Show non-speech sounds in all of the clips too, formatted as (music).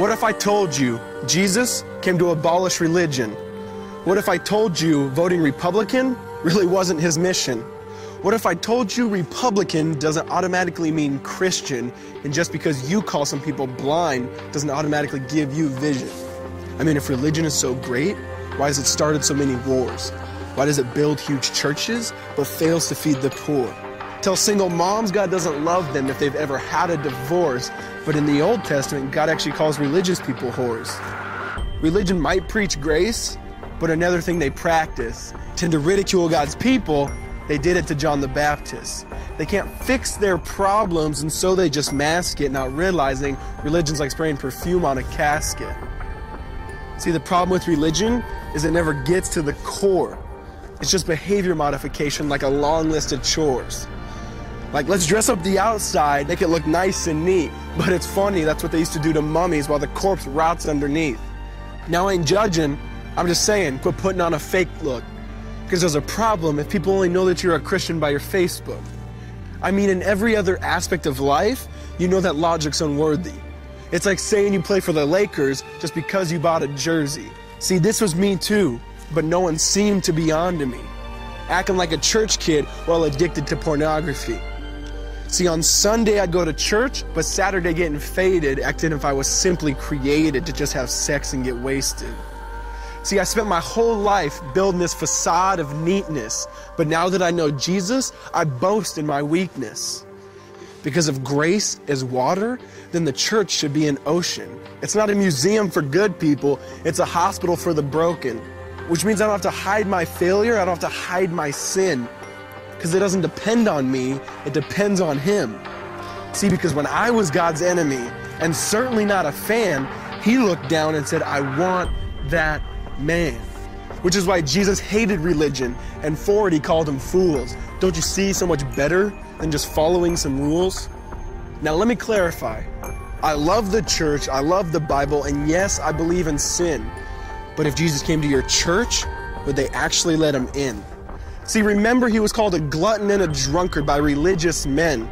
What if I told you Jesus came to abolish religion? What if I told you voting Republican (laughs) really wasn't his mission? What if I told you Republican doesn't automatically mean Christian, and just because you call some people blind doesn't automatically give you vision? I mean, if religion is so great, why has it started so many wars? Why does it build huge churches but fails to feed the poor? Tell single moms God doesn't love them if they've ever had a divorce, but in the Old Testament, God actually calls religious people whores. Religion might preach grace, but another thing they practice tend to ridicule God's people they did it to John the Baptist. They can't fix their problems, and so they just mask it, not realizing religion's like spraying perfume on a casket. See, the problem with religion is it never gets to the core. It's just behavior modification, like a long list of chores. Like, let's dress up the outside, make it look nice and neat. But it's funny, that's what they used to do to mummies while the corpse rots underneath. Now, I ain't judging, I'm just saying, quit putting on a fake look. Because there's a problem if people only know that you're a Christian by your Facebook. I mean, in every other aspect of life, you know that logic's unworthy. It's like saying you play for the Lakers just because you bought a jersey. See, this was me too, but no one seemed to be on to me. Acting like a church kid while addicted to pornography. See, on Sunday I'd go to church, but Saturday getting faded, acting if I was simply created to just have sex and get wasted. See, I spent my whole life building this facade of neatness, but now that I know Jesus, I boast in my weakness. Because if grace is water, then the church should be an ocean. It's not a museum for good people, it's a hospital for the broken. Which means I don't have to hide my failure, I don't have to hide my sin. Because it doesn't depend on me, it depends on Him. See, because when I was God's enemy, and certainly not a fan, He looked down and said, I want that man. Which is why Jesus hated religion, and for it he called them fools. Don't you see so much better than just following some rules? Now let me clarify. I love the church, I love the Bible, and yes, I believe in sin. But if Jesus came to your church, would they actually let him in? See, remember he was called a glutton and a drunkard by religious men.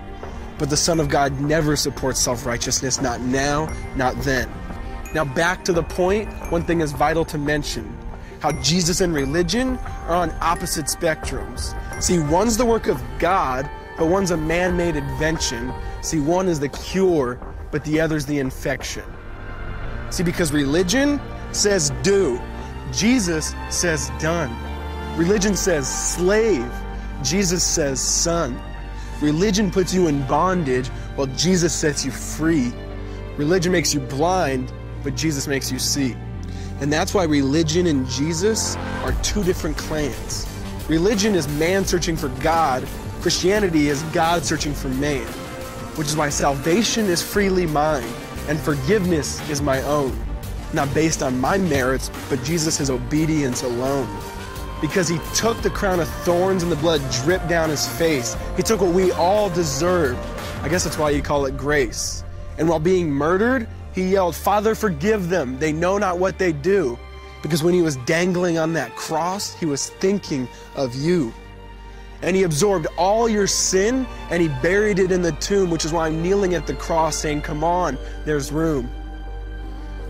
But the Son of God never supports self righteousness, not now, not then. Now, back to the point, one thing is vital to mention how Jesus and religion are on opposite spectrums. See, one's the work of God, but one's a man made invention. See, one is the cure, but the other's the infection. See, because religion says do, Jesus says done. Religion says slave, Jesus says son. Religion puts you in bondage, while Jesus sets you free. Religion makes you blind, but Jesus makes you see. And that's why religion and Jesus are two different clans. Religion is man searching for God, Christianity is God searching for man, which is why salvation is freely mine and forgiveness is my own, not based on my merits, but Jesus' obedience alone. Because he took the crown of thorns and the blood dripped down his face. He took what we all deserved. I guess that's why you call it grace. And while being murdered, he yelled, Father, forgive them. They know not what they do. Because when he was dangling on that cross, he was thinking of you. And he absorbed all your sin and he buried it in the tomb, which is why I'm kneeling at the cross saying, Come on, there's room.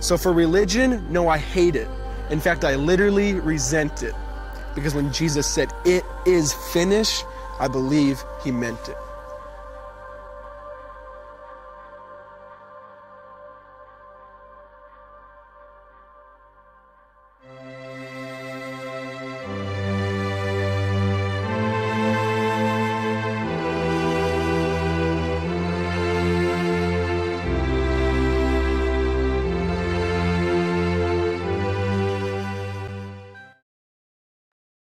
So for religion, no, I hate it. In fact, I literally resent it. Because when Jesus said, It is finished, I believe he meant it.